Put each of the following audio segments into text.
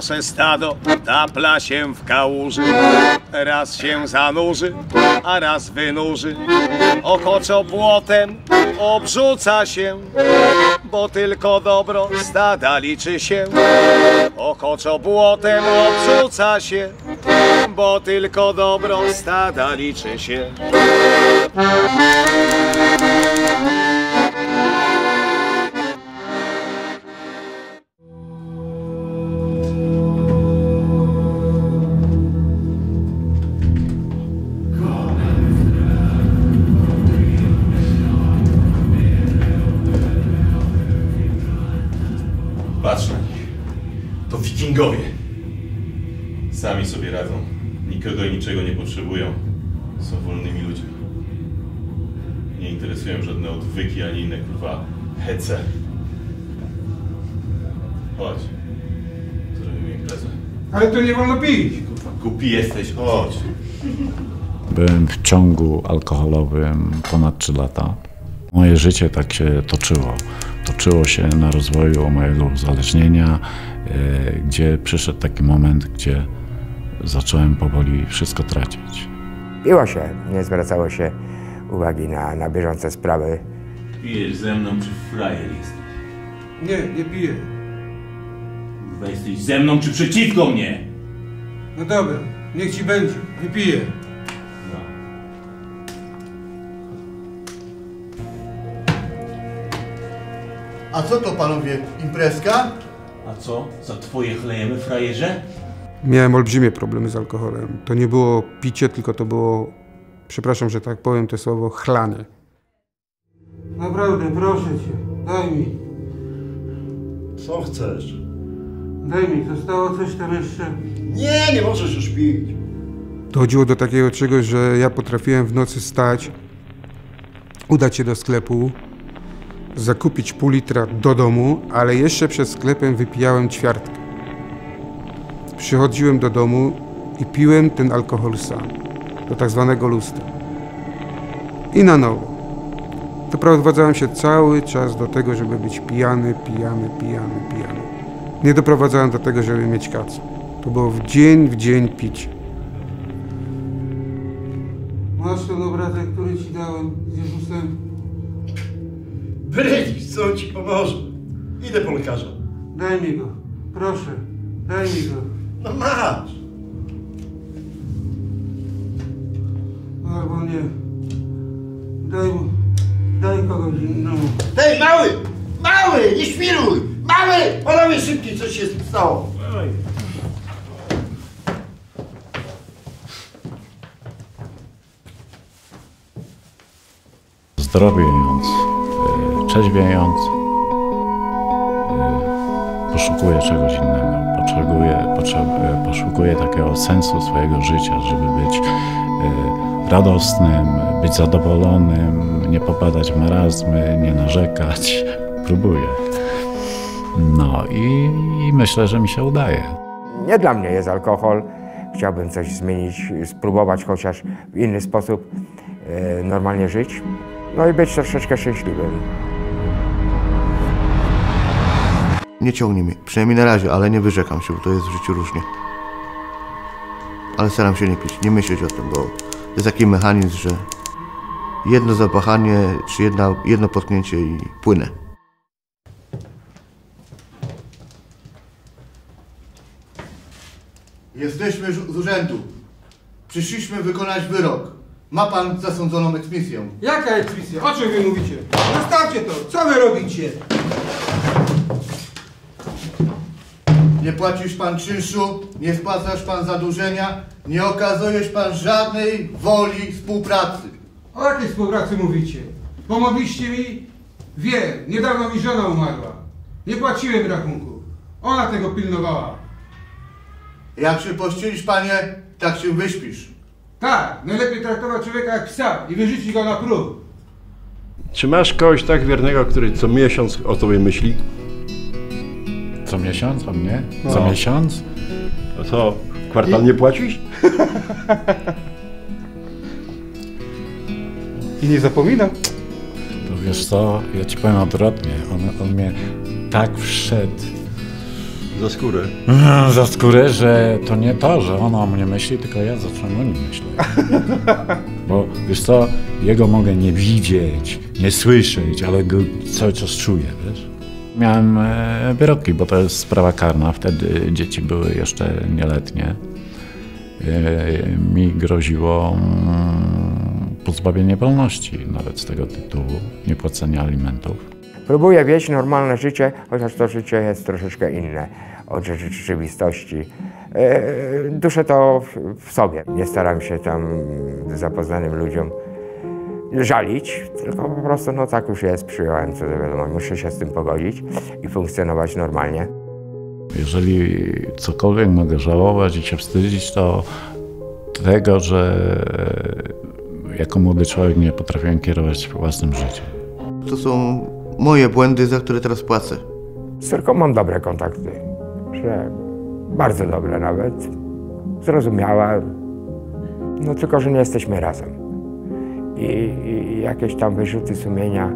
Nasze stado tapla się w kałuży, raz się zanurzy, a raz wynurzy. Okoczo błotem obrzuca się, bo tylko dobro stada liczy się. Okoczo błotem obrzuca się, bo tylko dobro stada liczy się. Patrz na nich. To wikingowie. Sami sobie radzą. Nikogo i niczego nie potrzebują. Są wolnymi ludźmi. Nie interesują żadne odwyki ani inne kurwa hece. Chodź. Zrobimy imprezę. Ale to nie wolno pić. Kurwa, głupi jesteś, chodź. Byłem w ciągu alkoholowym ponad 3 lata. Moje życie tak się toczyło. Toczyło się na rozwoju mojego uzależnienia, e, gdzie przyszedł taki moment, gdzie zacząłem powoli wszystko tracić. Piło się, nie zwracało się uwagi na, na bieżące sprawy. Pijesz ze mną, czy frajer jesteś? Nie, nie piję. Kurwa, jesteś ze mną, czy przeciwko mnie? No dobra, niech ci będzie. Wypiję. A co to panowie, imprezka? A co? Za twoje chlejemy, frajerze? Miałem olbrzymie problemy z alkoholem. To nie było picie, tylko to było, przepraszam, że tak powiem to słowo, chlanie. Naprawdę, proszę cię, daj mi. Co chcesz? Daj mi, zostało coś tam jeszcze. Nie, nie możesz już pić. Dochodziło do takiego czegoś, że ja potrafiłem w nocy stać, udać się do sklepu, zakupić pół litra do domu, ale jeszcze przed sklepem wypijałem ćwiartkę. Przychodziłem do domu i piłem ten alkohol sam, do tak zwanego lustra. I na nowo. Doprowadzałem się cały czas do tego, żeby być pijany, pijany, pijany, pijany. Nie doprowadzałem do tego, żeby mieć kacę. To było w dzień w dzień picie. Brydzisz, co on ci pomoże? Idę po lekarza. Daj mi go. Proszę, daj mi go. No masz. Albo nie. Daj mu. Daj kogoś innemu. Hej, mały! Mały, nie świruj! Mały! Panowie szybciej, coś się stało. Zdrowiejąc, e, trzeźwiejąc, e, poszukuję czegoś innego. Potrzebuję, potrze- e, poszukuję takiego sensu swojego życia, żeby być e, radosnym, być zadowolonym, nie popadać w marazmy, nie narzekać. Próbuję. No i, i myślę, że mi się udaje. Nie dla mnie jest alkohol. Chciałbym coś zmienić, spróbować chociaż w inny sposób normalnie żyć. No i być troszeczkę szczęśliwym. Nie ciągnie mnie, przynajmniej na razie, ale nie wyrzekam się, bo to jest w życiu różnie. Ale staram się nie pić, nie myśleć o tym, bo jest taki mechanizm, że jedno zapachanie, czy jedna, jedno potknięcie i płynę. Jesteśmy z urzędu. Przyszliśmy wykonać wyrok. Ma pan zasądzoną eksmisję. Jaka eksmisja? O czym wy mówicie? Zostawcie to! Co wy robicie? Nie płacisz pan czynszu, nie spłacasz pan zadłużenia, nie okazujesz pan żadnej woli współpracy. O jakiej współpracy mówicie? Pomogliście mi? Wiem, niedawno mi żona umarła. Nie płaciłem rachunków. Ona tego pilnowała. Jak się pościelisz, panie, tak się wyśpisz. Tak, najlepiej traktować człowieka jak psa i wyrzucić go na próg. Czy masz kogoś tak wiernego, który co miesiąc o tobie myśli? Co miesiąc o mnie? Co No. miesiąc? No to kwartal nie płacisz? I nie zapominam. To wiesz co, ja ci powiem odwrotnie. On, on mnie tak wszedł, Za skórę. Za skórę, że to nie to, że ona o mnie myśli, tylko ja zacząłem o nim myśleć. Bo wiesz co, jego mogę nie widzieć, nie słyszeć, ale go cały czas czuję, wiesz? Miałem e, wyroki, bo to jest sprawa karna, wtedy dzieci były jeszcze nieletnie. E, mi groziło mm, pozbawienie wolności nawet z tego tytułu, niepłacenia alimentów. Próbuję wieść normalne życie, chociaż to życie jest troszeczkę inne od rze- rzeczywistości. E, Duszę to w sobie. Nie staram się tam zapoznanym ludziom żalić, tylko po prostu no tak już jest, przyjąłem co do wiadomo. Muszę się z tym pogodzić i funkcjonować normalnie. Jeżeli cokolwiek mogę żałować i się wstydzić, to tego, że jako młody człowiek nie potrafiłem kierować własnym życiem. To są moje błędy, za które teraz płacę. Z córką mam dobre kontakty, że bardzo dobre nawet. Zrozumiała, no tylko, że nie jesteśmy razem. I, I jakieś tam wyrzuty sumienia,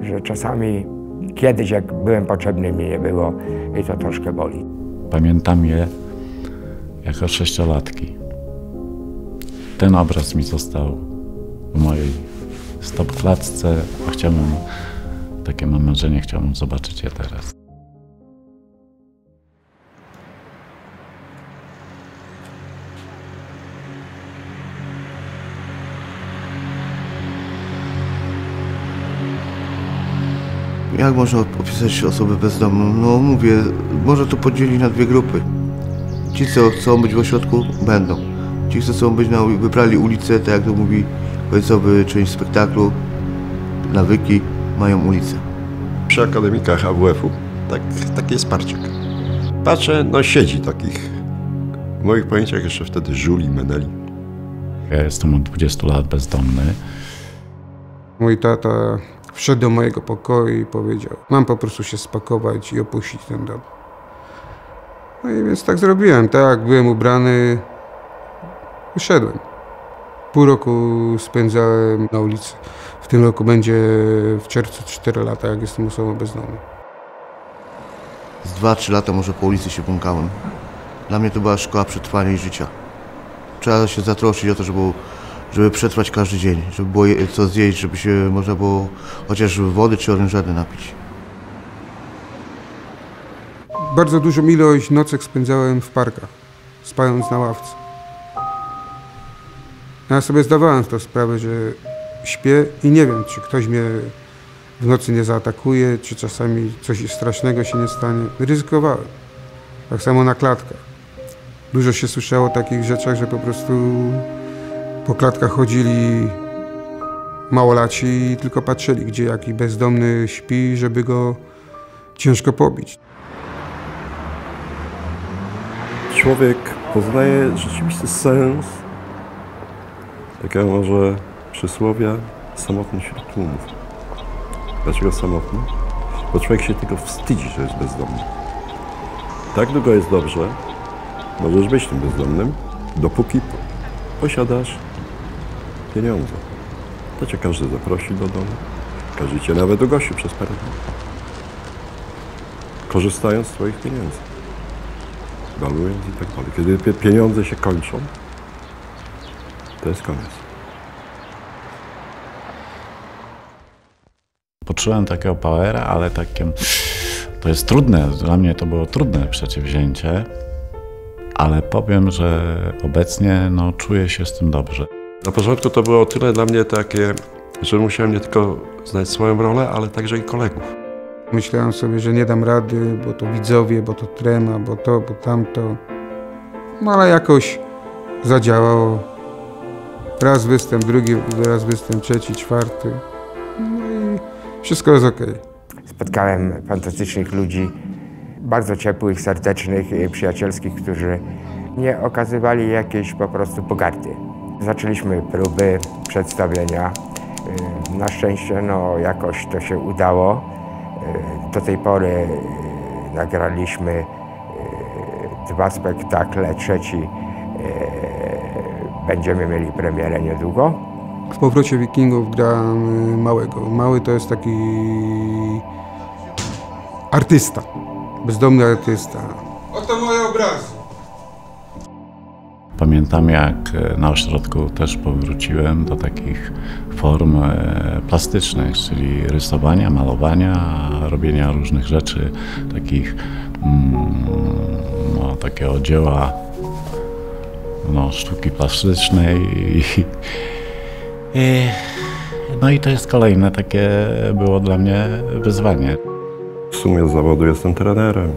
że czasami kiedyś jak byłem potrzebny mnie nie było i to troszkę boli. Pamiętam je jako sześciolatki. Ten obraz mi został w mojej stopklatce, a chciałbym, takie mam marzenie, chciałbym zobaczyć je teraz. Jak można opisać osobę bezdomną? No mówię, można to podzielić na dwie grupy. Ci, co chcą być w ośrodku, będą. Ci, co chcą być na, wybrali ulicę, tak jak to mówi końcowy część spektaklu, nawyki, mają ulicę. Przy akademikach AWF-u tak, taki jest parczek. Patrzę, no siedzi takich. W moich pojęciach jeszcze wtedy żuli, meneli. Ja jestem od 20 lat bezdomny. Mój tata wszedł do mojego pokoju i powiedział: Mam po prostu się spakować i opuścić ten dom. No i więc tak zrobiłem, tak, byłem ubrany, wyszedłem. Pół roku spędzałem na ulicy. W tym roku będzie w czerwcu 4 lata, jak jestem osobą bezdomną. Z 2-3 lata może po ulicy się błąkałem. Dla mnie to była szkoła przetrwania i życia. Trzeba się zatroszczyć o to, żeby, żeby przetrwać każdy dzień, żeby było co zjeść, żeby się można było chociaż wody czy orężady napić. Bardzo dużą ilość nocek spędzałem w parkach, spając na ławce. Ja sobie zdawałem to sprawę, że śpię i nie wiem, czy ktoś mnie w nocy nie zaatakuje, czy czasami coś strasznego się nie stanie. Ryzykowałem. Tak samo na klatkach. Dużo się słyszało o takich rzeczach, że po prostu po klatkach chodzili małolaci i tylko patrzyli, gdzie jaki bezdomny śpi, żeby go ciężko pobić. Człowiek poznaje rzeczywisty sens takiego może przysłowia samotny wśród tłumów. Dlaczego samotny? Bo człowiek się tylko wstydzi, że jest bezdomny. Tak długo jest dobrze, możesz być tym bezdomnym, dopóki po- posiadasz pieniądze. To cię każdy zaprosi do domu, każdy cię nawet ugości przez parę dni. Korzystając z twoich pieniędzy balując i tak dalej. Kiedy pie- pieniądze się kończą, to jest koniec. Poczułem takiego powera, ale takie. To jest trudne. Dla mnie to było trudne przedsięwzięcie, ale powiem, że obecnie no, czuję się z tym dobrze. Na początku to było o tyle dla mnie takie, że musiałem nie tylko znać swoją rolę, ale także i kolegów. Myślałem sobie, że nie dam rady, bo to widzowie, bo to trema, bo to, bo tamto. No ale jakoś zadziałało. Raz występ, drugi raz występ, trzeci, czwarty. No i wszystko jest okej. Spotkałem fantastycznych ludzi, bardzo ciepłych, serdecznych, i przyjacielskich, którzy nie okazywali jakiejś po prostu pogardy. Zaczęliśmy próby, przedstawienia. Y, Na szczęście no, jakoś to się udało. Y, Do tej pory y, nagraliśmy dwa spektakle, trzeci będziemy mieli premierę niedługo. W powrocie Wikingów gram Małego. Mały to jest taki artysta, bezdomny artysta. obrazy. Pamiętam, jak e, na ośrodku też powróciłem do takich form e, plastycznych, czyli rysowania, malowania, robienia różnych rzeczy, takich mm, no, takiego dzieła no, sztuki plastycznej. I, i, no i to jest kolejne takie było dla mnie wyzwanie. W sumie z zawodu jestem trenerem,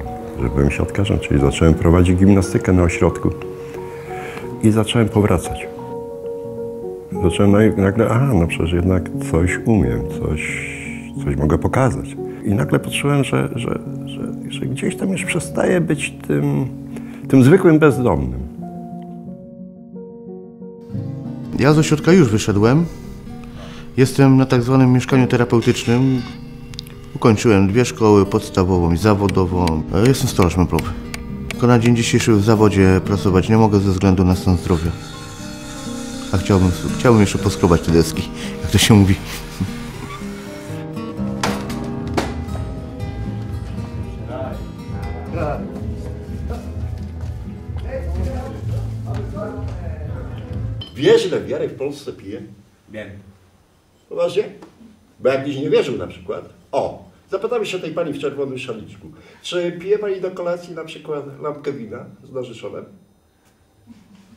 byłem siatkarzem, czyli zacząłem prowadzić gimnastykę na ośrodku i zacząłem powracać. Zacząłem nag- nagle, aha, no przecież jednak coś umiem, coś, coś mogę pokazać. I nagle poczułem, że, że, że, że gdzieś tam już przestaję być tym, tym zwykłym bezdomnym. Ja z ośrodka już wyszedłem. Jestem na tak zwanym mieszkaniu terapeutycznym. Ukończyłem dwie szkoły, podstawową i zawodową. E, Jestem stolarz meblowy. Tylko na dzień dzisiejszy w zawodzie pracować nie mogę ze względu na stan zdrowia. A chciałbym, chciałbym jeszcze poskrobać te deski, jak to się mówi. Wiesz, ile wiary w Polsce pije? Wiem. Poważnie? Bo jakbyś nie wierzył na przykład. O, zapytamy się tej pani w czerwonym szaliczku. Czy pije pani do kolacji na przykład lampkę wina z narzeczonem?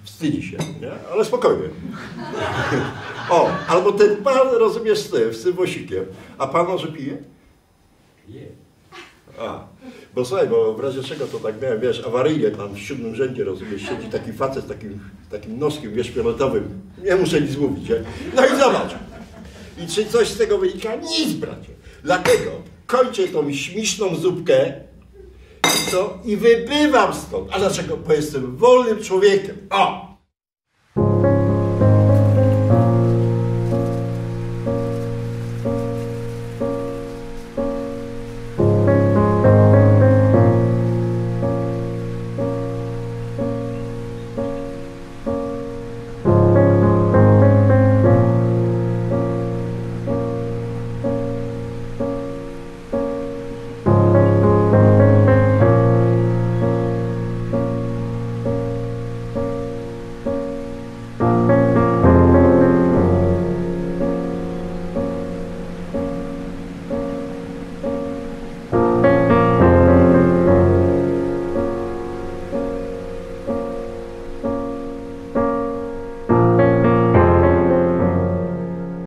Wstydzi się, nie? Ale spokojnie. O, albo ten pan, rozumiesz, z tym, z tym wosikiem. A pan może pije? Pije. A, bo słuchaj, bo w razie czego to tak miałem, wiesz, awaryjnie tam w siódmym rzędzie, rozumiesz, siedzi taki facet z takim, takim noskiem, wiesz, fioletowym. Nie muszę nic mówić, nie? No i zobacz. I czy coś z tego wynika? Nic, bracie. Dlatego kończę tą śmieszną zupkę i co? I wybywam stąd. A dlaczego? Bo jestem wolnym człowiekiem. O!